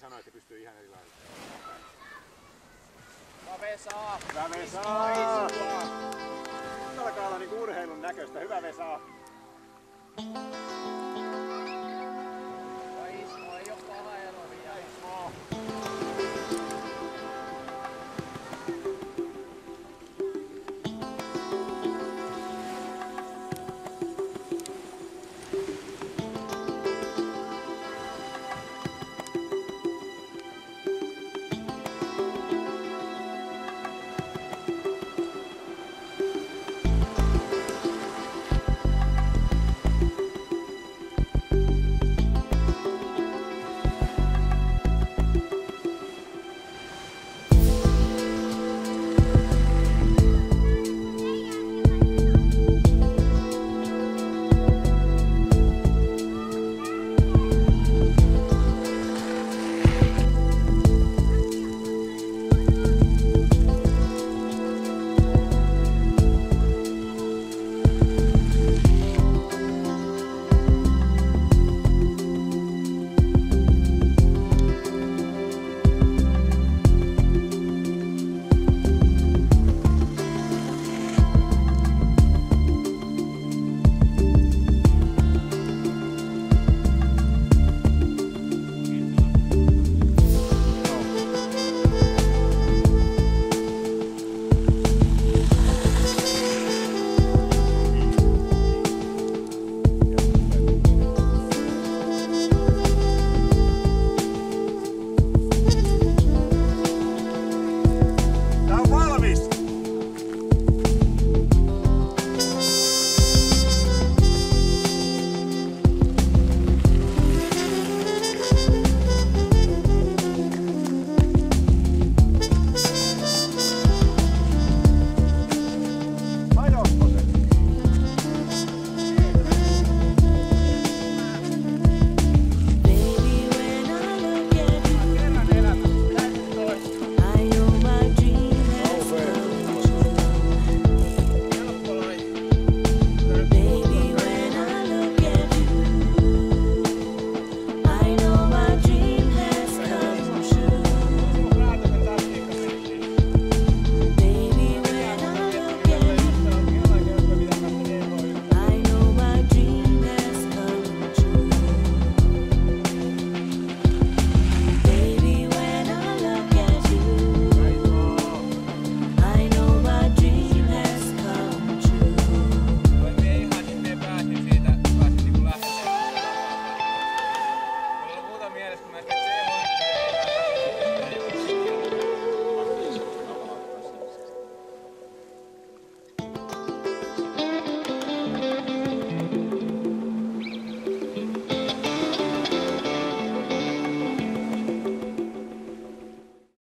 sanoi, että pystyy ihan eri lailla. Hyvä Vesa! Hyvä Vesa! Alkaa olla niinku urheilun näköistä. Hyvä Vesa!